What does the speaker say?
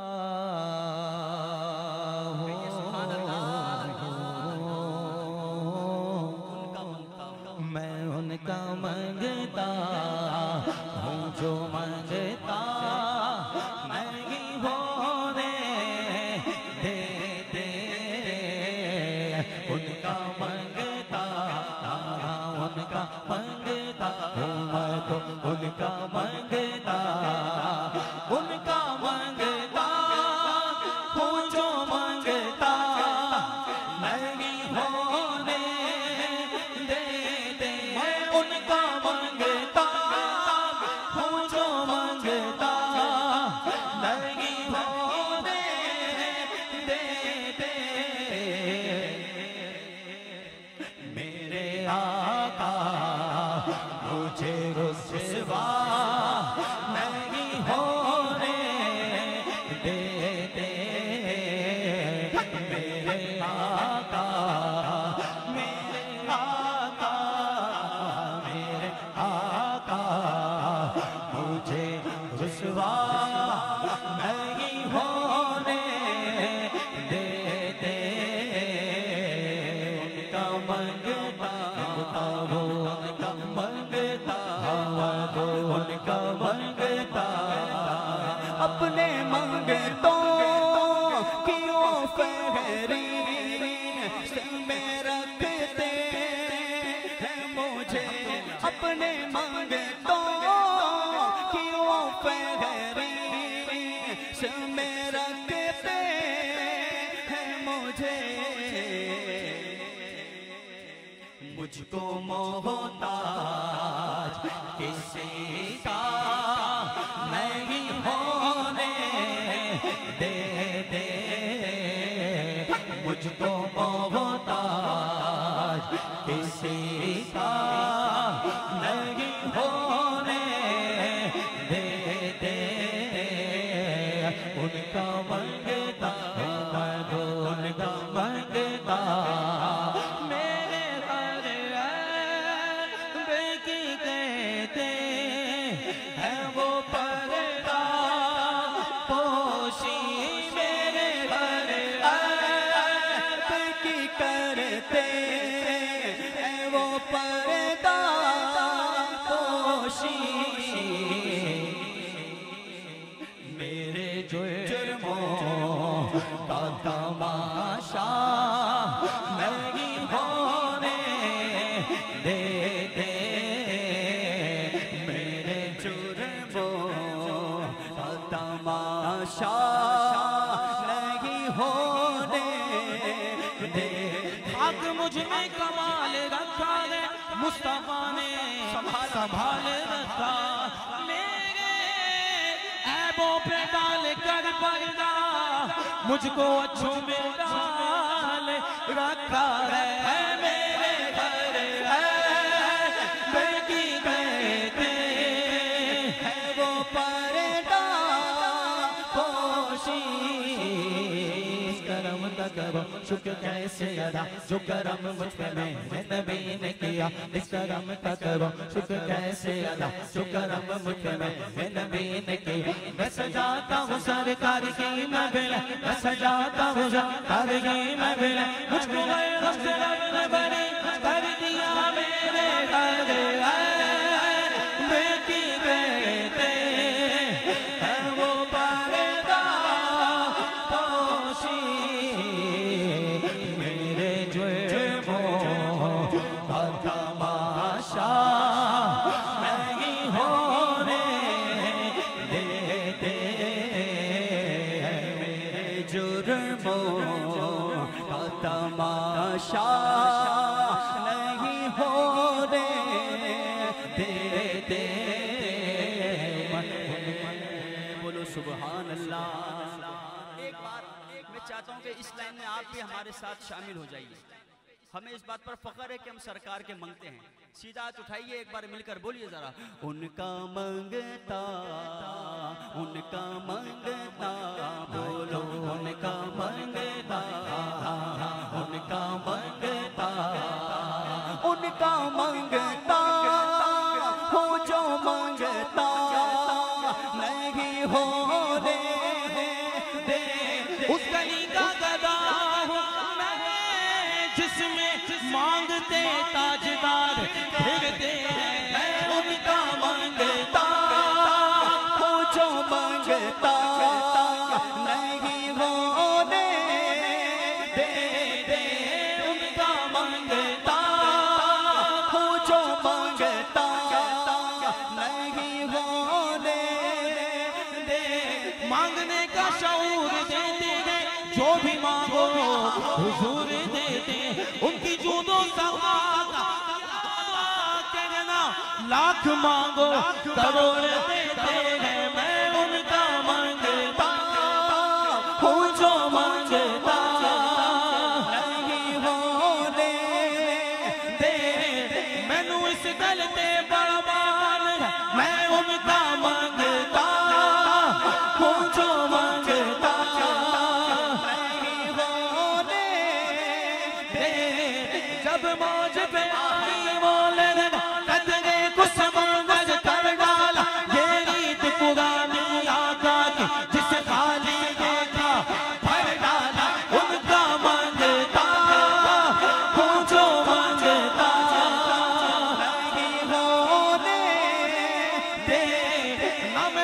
मंगता नहीं होने देते। मेरे आका मुझे रुसवा अपने मंगतों की ओ फहरी से रखते हैं मुझे। मुझको मोहताज किसी का नहीं होने दे दे। मुझको मोहताज किसी का हैं। वो पर्दा पोशी। मेरे जुर्मों का तमाशा नहीं होने देते मेरे जुर्मों का तमाशा नहीं होने मुस्तफ़ा ने संभाल रखा। मेरे ऐबों पे डाल कर पर्दा मुझको अच्छों में डाल रखा है। करम तकब शुक्र कैसे अदा? जो करम मुझ पे मैंने नबी ने किया। इस करम तकब शुक्र कैसे अदा? जो करम मुझ पे मैंने नबी ने किया। मैं सजाता हूँ सरकार की मैं मैं सजाता हूँ सरकार की मैं मुझको मैं रब ने बने देते बोलो सुबहान अल्लाह एक बार मैं चाहता हूँ कि इस लाइन में आप भी हमारे साथ शामिल हो जाइए। हमें इस बात पर फख्र है कि हम सरकार के मंगते हैं। सीधा हाथ उठाइए, एक बार मिलकर बोलिए जरा। उनका मंगता उनका मंगता, बोलो उनका मंगता उनका मंगता उनका मंगता। मांगते ताजदार। जो भी मांगो, हुजूर देते। उनकी जूदो सवा लाख मांगो, करोड़ देते हैं। मैं उनका माँगता, हूँ जो माँगता। दे, मैनू इस मैं उनका माँगता, हूँ जो जब मौज पे आई बोले कदरे कुछ मंगज कर डाला। ये रीत पुरानी आका की जिस खाली देखा, भर डाला, उनका माँगता जो माँगता नहीं होने दे, नम